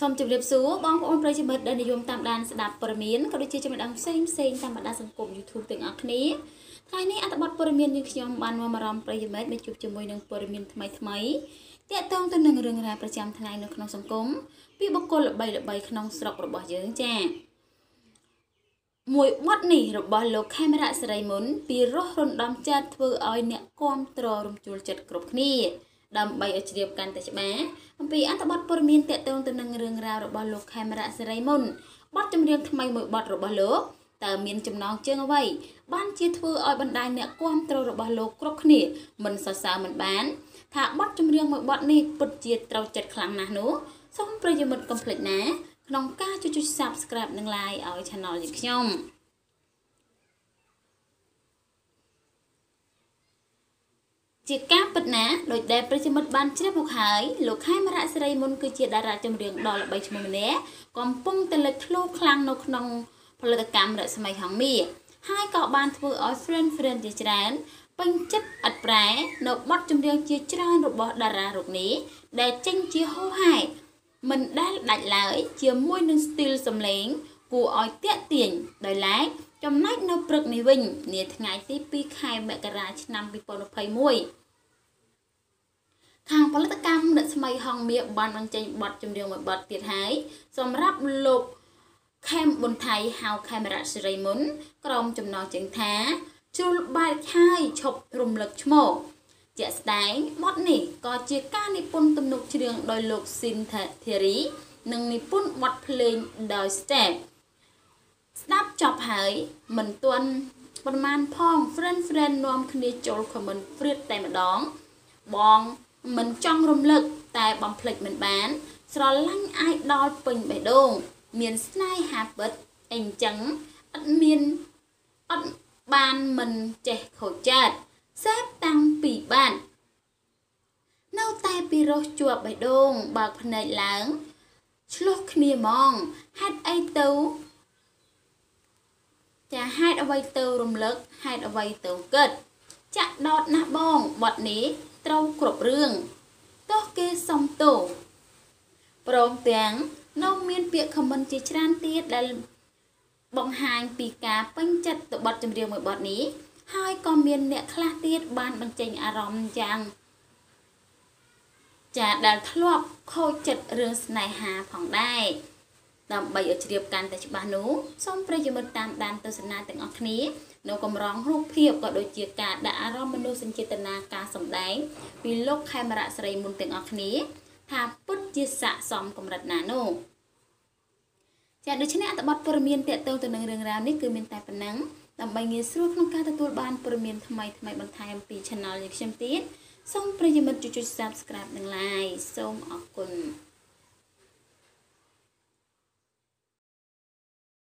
សូមជម្រាបសួរបងប្អូនប្រិយមិត្តដែលនិយមតាមដានស្ដាប់ព័ត៌មានក៏ដូចជាចំណេះដឹងផ្សេងផ្សេងតាមបណ្ដាសង្គម YouTube ទាំងអស់គ្នាថ្ងៃនេះអត្ថបទព័ត៌មានយើងខ្ញុំបានមកអារម្មណ៍ប្រិយមិត្តមកជួបជាមួយនឹងព័ត៌មានថ្មីថ្មីទាក់ទងទៅនឹងរឿងរ៉ាវប្រចាំថ្ងៃនៅក្នុងសង្គមពីបុគ្គលល្បីល្បីក្នុងស្រុករបស់យើងចា៎មួយបទនេះរបស់លោកខេមរៈសេរីមុនពីរោះរំដំចាត់ធ្វើឲ្យអ្នកគាំទ្ររំជួលចិត្តគ្រប់គ្នា ដើម្បីឲ្យជ្រាបកាន់តែច្បាស់អំពីអត្ថបទព័ត៌មានតកតងទៅនឹងរឿងរ៉ាវរបស់លោកខេមរៈសេរីមុនបទចម្រៀងថ្មីមួយបទរបស់លោកតើមានចំណងជើងអ្វីបានជាធ្វើឲ្យបណ្ដាញអ្នកគាំទ្ររបស់លោកគ្រប់គ្នាមិនសរសើរមិនបាន ថាបទចម្រៀងមួយបទនេះពិតជាត្រូវចិត្តខ្លាំងណាស់នោះសូមប្រិយមិត្តកុំភ្លេចណា ក្នុងការចុច Subscribe និង Like ឲ្យ Channel យើងខ្ញុំ ជាការពិតណាដោយដែលប្រិយមិត្តបានជ្រាបមកហើយលោកខែមរៈសេរីមុនគឺជាតារាចម្រៀងដ៏ល្បីឈ្មោះម្នាក់កំពុងតែលេចធ្លោខ្លាំងនៅក្នុងផលិតកម្មរស្មីហងមាហើយក៏បានធ្វើឲ្យ friend friend ជាច្រើនពេញចិត្តអត់ប្រែនៅបទចម្រៀងជាច្រើនរបស់តារារូបនេះដែលចេញជាហូហែមិនដែលដាច់ឡើយជាមួយនឹង style សំឡេងគួរឲ្យតាក់ទាញដោយឡែក ចំណែកនៅព្រឹកនេះវិញនាថ្ងៃទី2ខែមករាឆ្នាំ2021ខាងផលិតកម្មអ្នកស្មីហងមាបានបញ្ចេញបទចម្រៀងមួយបទទៀតហើយសម្រាប់លោកខេមប៊ុនថៃហៅខេមរៈសេរីមុន ក្រុមចំណងជើងថាជ្រុលបែកឆាយឈប់រំលឹកឈ្មោះជាក់ស្ដែងបទនេះក៏ជាការនិពន្ធទំនុកច្រៀងដោយលោកស៊ីនធារី និងនិពន្ធបទភ្លេងដោយ Step ស្ដាប់ចប់ហើយមិនទាន់ប្រមាណផង friend friend នាំគ្នាចូល comment ព្រាតតែម្ដង បងមិនចង់រំលឹកតែបំភ្លេចមិនបាន ស្រឡាញ់អាយដល់ពេញបេះដូង មានស្នេហាពិតអីចឹងអត់មានអត់បានមិនចេះខូចចិត្តសេពតាំងពីបាននៅតែពីរោះជាប់បេះដូងបើកភ្នែកឡើងឆ្លោះគ្នាហ្មងហេតុអីទៅ ចាហេតុអ្វីទៅរំលឹកហេតុអ្វីទៅគិតចាក់ដោតណាស់បងបត់នេះត្រូវគ្រប់រឿងទោះគេសុំទោព្រមទាំងនៅមានពាក្យខមមិនជាច្រើនទៀតដែលបង្ហាញពីការពេញចិត្តទៅបទចម្រៀងមួយបទនេះហើយក៏មានអ្នកខ្លះទៀតបានបញ្ចេញអារម្មណ៍យ៉ាងចាដែលធ្លាប់ខូចចិត្តរឿងស្នេហាផងដែរ ដើម្បីឲ្យជ្រាបកាន់តែច្បាស់នោះសូមប្រិយមិត្តតាមដានទស្សនាទាំងអស់គ្នានៅកម្រងរូបភាពក៏ដូចជាការដាក់អារម្មណ៍មនុស្សសញ្ចេតនាការសម្ដែងពីលោកខេមរៈស្រីមុនទាំងអស់គ្នាថាពិតជាស័កសមកម្រិតណានោះចាដូច្នេះអត្ថបទព័ត៌មានតកតងទៅនឹងរឿងរ៉ាវនេះគឺមានតែប៉ុណ្ណឹងដើម្បីងាយស្រួលក្នុងការទទួលបានព័ត៌មានថ្មីថ្មីបន្ថែមពី Channel យើងខ្ញុំទៀតសូមប្រិយមិត្តជួយ Subscribe និង Like សូមអរគុណ